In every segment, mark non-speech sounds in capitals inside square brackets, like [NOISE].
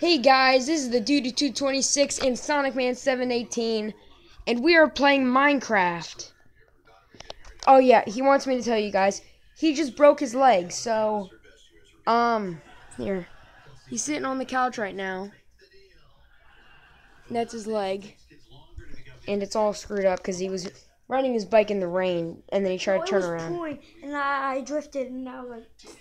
Hey guys, this is the Duditude26 and Sonic Man 718, and we are playing Minecraft. Oh yeah, he wants me to tell you guys, he just broke his leg, so, um, here. He's sitting on the couch right now. That's his leg. And it's all screwed up because he was riding his bike in the rain, and then he tried Oh, to turn around. pouring, and I, I drifted, and I was like.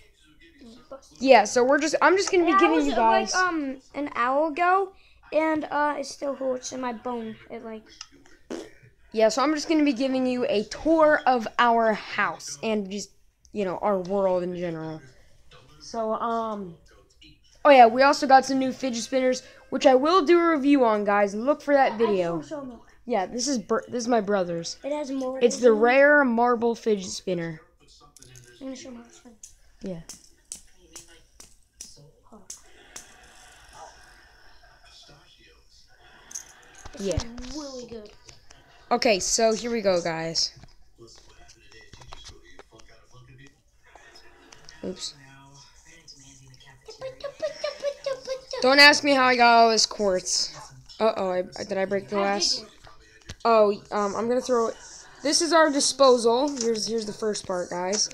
Busted. Yeah, so we're just, I'm just gonna be And I giving was, you guys. like um an hour ago, and uh it still hurts in my bone. It like Yeah, so I'm just going to be giving you a tour of our house and just, you know, our world in general. So, um, oh yeah, we also got some new fidget spinners, which I will do a review on, guys. Look for that video. Yeah, this is br- this is my brother's. It has more. It's the rare marble fidget spinner. I'm gonna show my husband. Yeah. Yeah. really good. Okay, so here we go, guys. Oops. Don't ask me how I got all this quartz. Uh oh, I, did I break the glass? Oh, um, I'm gonna throw it. This is our disposal. Here's here's the first part, guys.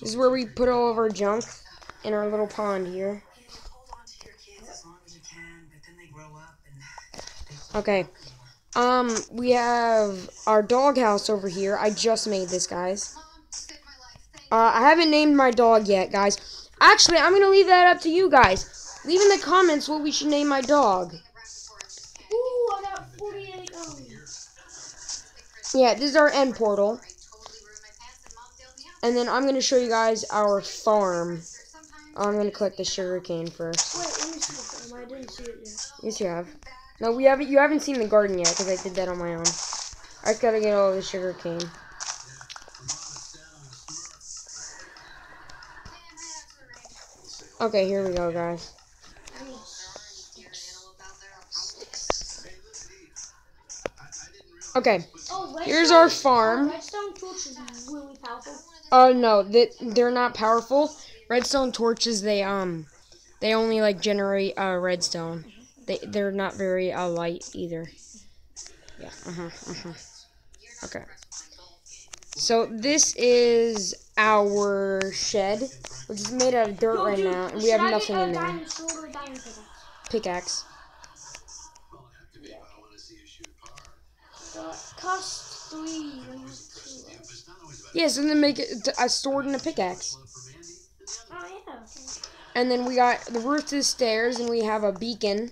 This is where we put all of our junk in our little pond here. Okay. Um, we have our doghouse over here. I just made this, guys. Uh, I haven't named my dog yet, guys. Actually, I'm gonna leave that up to you guys. Leave in the comments what we should name my dog. Ooh, I got 48 um. Yeah, this is our end portal. And then I'm gonna show you guys our farm. I'm gonna collect the sugar cane first. Wait, let me see. I didn't see it yet. Yes, you have. No, we haven't. You haven't seen the garden yet because I did that on my own. I gotta get all the sugar cane. Okay, here we go, guys. Okay, Oh, here's our farm. Redstone torch is really powerful. Oh no, that they're not powerful. Redstone torches, they um, they only like generate uh redstone. They they're not very uh light either. Yeah. Uh huh. Uh huh. Okay. So this is our shed, which is made out of dirt Yo, right dude, now, and we have nothing in there. pickaxe? Cost three. Yes, and then make it a sword and a pickaxe. Oh yeah. And then we got the roof to the stairs, and we have a beacon.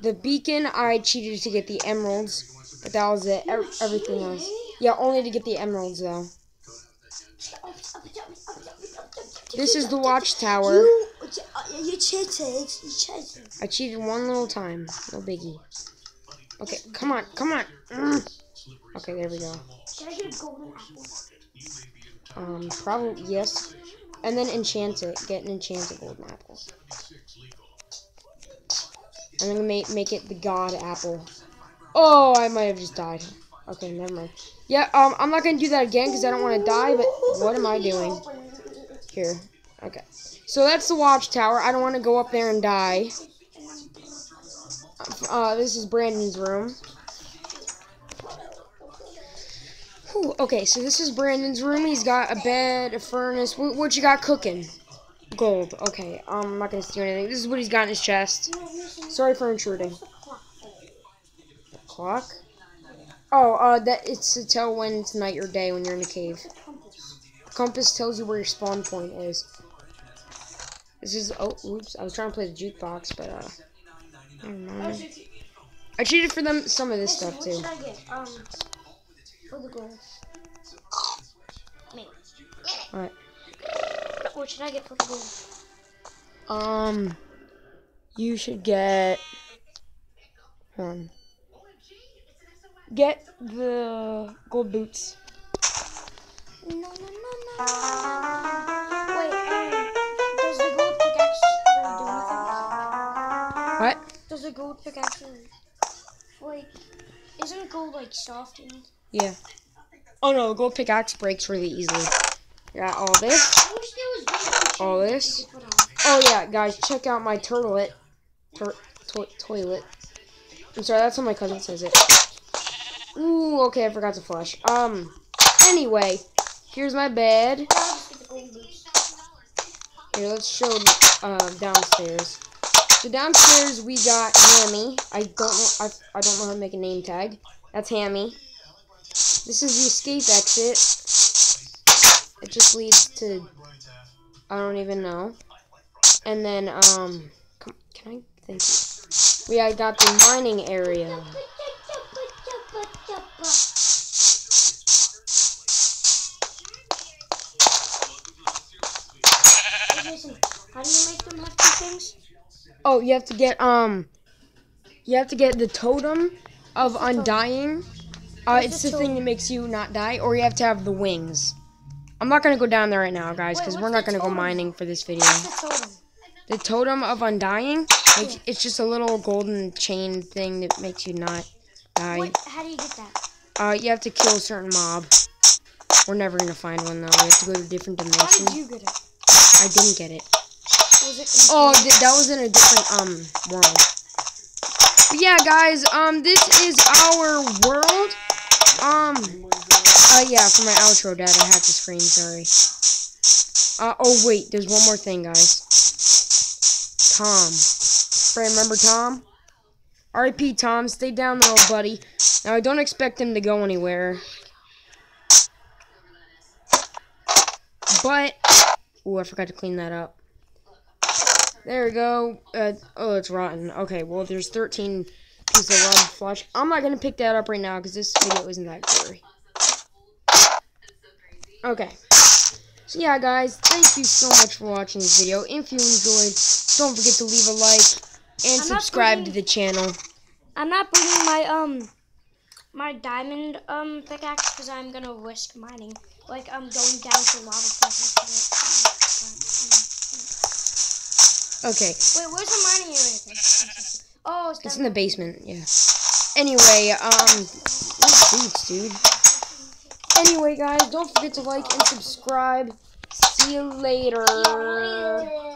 The beacon, I cheated to get the emeralds, but that was it. Ev- everything else. Yeah, only to get the emeralds, though. This is the watchtower. You, you cheated. You cheated. I cheated one little time. No biggie. Okay, come on, come on. Mm. Okay, there we go. Can I get a golden apple? Um, probably, yes. And then enchant it. Get an enchanted golden apple. And then make, make it the god apple. Oh, I might have just died. Okay, never mind. Yeah, um, I'm not gonna do that again because I don't want to die, but what am I doing? Here. Okay. So that's the watchtower. I don't want to go up there and die. Uh, this is Brandon's room. Whew, okay, so this is Brandon's room. He's got a bed, a furnace. What, what you got cooking? Gold. Okay, um, I'm not gonna steal anything. This is what he's got in his chest. Sorry for intruding. Clock? Oh, uh, that it's to tell when it's night or day when you're in a cave. Compass tells you where your spawn point is. This is oh, oops! I was trying to play the jukebox, but uh, mind. I cheated for them some of this stuff too. should I get? Um, for the gold. Me. Alright. What should I get for the gold? Um, you should get. Um, get the gold boots. No, no, no, no. Wait, um, does the gold pickaxe really do anything? What? Does the gold pickaxe like, isn't gold like soft and Yeah. Oh no, gold pickaxe breaks really easily. Got all this. All this. Oh yeah, guys, check out my turtlet. Tur- to- toilet. I'm sorry, that's how my cousin says it. Ooh, okay, I forgot to flush. Um, anyway, here's my bed. Here, let's show uh, downstairs. So downstairs we got Hammy. I don't know. I, I don't know how to make a name tag. That's Hammy. This is the escape exit. It just leads to I don't even know. And then um, can I thank you? We I got the mining area. How do you make them have two things? Oh, you have to get um, you have to get the totem of undying. Uh, it's the the thing that makes you not die, or you have to have the wings. I'm not gonna go down there right now, guys, because we're not gonna go mining for this video. The totem? The totem of undying, it's, it's just a little golden chain thing that makes you not die. What, how do you get that? Uh, you have to kill a certain mob. We're never gonna find one though. We have to go to a different How did you get it? I didn't get it. It Oh, th- that was in a different um world. But yeah, guys, um, this is our world. Um, uh, yeah, for my outro, Dad, I hacked to scream, Sorry. Uh, oh wait, there's one more thing, guys. Tom. Remember Tom? R.I.P. Tom. Stay down there, old buddy. Now I don't expect him to go anywhere. But, oh, I forgot to clean that up. There we go. Uh, oh, it's rotten. Okay, well, there's 13 pieces of rub flush. I'm not going to pick that up right now because this video isn't that gory. Okay. So, yeah, guys, thank you so much for watching this video. If you enjoyed, don't forget to leave a like and I'm not subscribe to the channel. I'm not bringing my um my diamond um pickaxe because I'm gonna risk mining. Like I'm going down to lava places. Okay, Wait, where's the mining area? [LAUGHS] Thing? Oh, it's, it's in the basement, yeah. Anyway, um, these boots, dude. Anyway, guys, don't forget to like and subscribe. See you later. there.